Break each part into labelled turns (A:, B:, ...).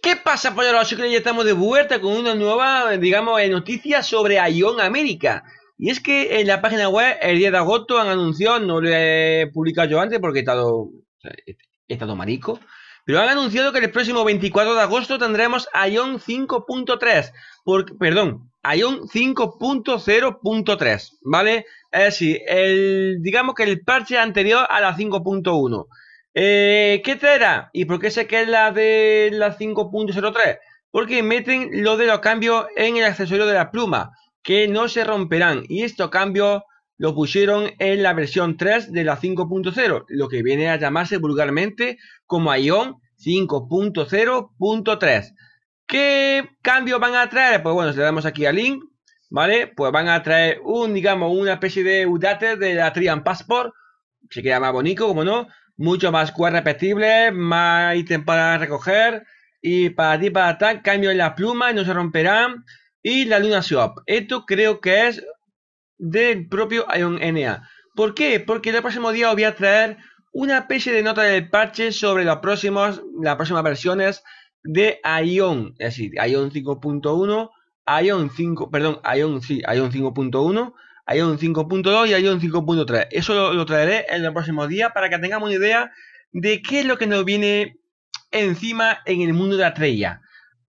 A: ¿Qué pasa, polleros? Ya estamos de vuelta con una nueva, digamos, noticia sobre Ion América. Y es que en la página web, el día de agosto, han anunciado, no lo he publicado yo antes porque he estado, he estado marico, pero han anunciado que el próximo 24 de agosto tendremos Ion 5.3, perdón, Ion 5.0.3, ¿vale? Es decir, el, digamos que el parche anterior a la 5.1. Eh, ¿Qué traerá? ¿Y por qué sé que es la de la 5.03? Porque meten lo de los cambios en el accesorio de la pluma que no se romperán y estos cambios lo pusieron en la versión 3 de la 5.0, lo que viene a llamarse vulgarmente como Ion 5.0.3. ¿Qué cambios van a traer? Pues bueno, si le damos aquí al link, ¿vale? Pues van a traer un, digamos, una especie de update de la Trian Passport, se queda más bonito, como no, mucho más QR repetible, más ítems para recoger, y para ti, para tal, cambio en las plumas, no se romperán, y la Luna Shop. Esto creo que es del propio Ion NA. ¿Por qué? Porque el próximo día os voy a traer una especie de nota del parche sobre los próximos, las próximas versiones de Ion. Es decir, Ion 5.1, Ion 5, perdón, Ion, sí, Ion 5.1, Ion 5.2 y Ion 5.3. Eso lo, lo, traeré en el próximo día para que tengamos una idea de qué es lo que nos viene encima en el mundo de la estrella.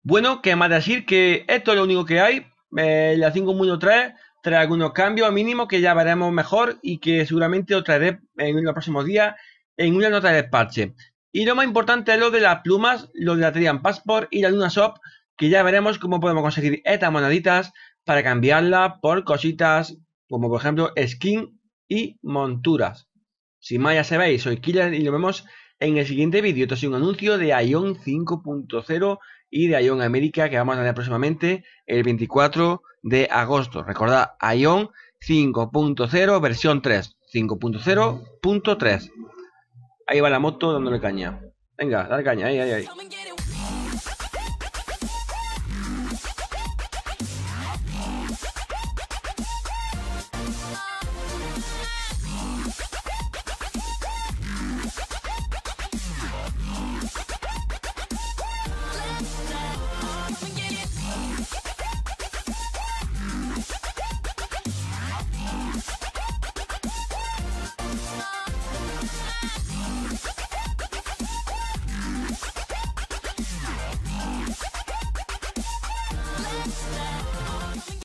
A: Bueno, que más decir que esto es lo único que hay. Eh, la 5.1.3 trae algunos cambios mínimos que ya veremos mejor y que seguramente os traeré en los próximos días en una nota de parche. Y lo más importante es lo de las plumas, lo de la Trian Passport y la Luna Shop, que ya veremos cómo podemos conseguir estas moneditas para cambiarlas por cositas como por ejemplo skin y monturas. Sin más ya sabéis, soy Killer y nos vemos en el siguiente vídeo. Esto es un anuncio de Ion 5.0 y de Ion América que vamos a tener próximamente el 24 de agosto. Recordad, Ion 5.0 versión 3, 5.0.3. Ahí va la moto dándole caña. Venga, dale caña, ahí, ahí, ahí.